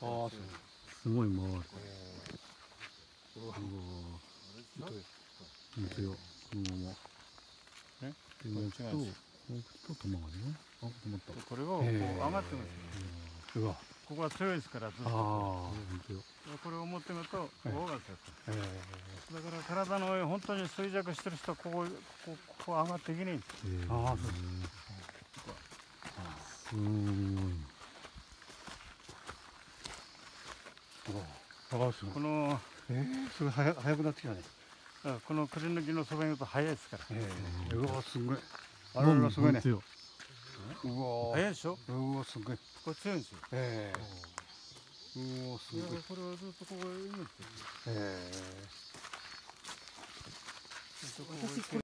ああ、すごい回る。これはうわ。このまま。えで、もと、これ違うんもうと玉がね。あ、止まった。これをこう上がってますうわ。ここは強いですからずっああ、本当よ。これを持ってみるとええ大が強くえだから体の上本当に衰弱してる人はここここここ上がっていけないんですああ、そう。すごい。ああ、すごい。このえ？ー、それ早早くなってきたね。あこのくり抜きのそばにいると速いですから。ええ。うわ、すごい。あれはすごいね。強うわ速いでしょ？うわ、すごい。これ強いんですよ。ええ。うわ、すごい。これをずっとここへ入れてええ。ここへ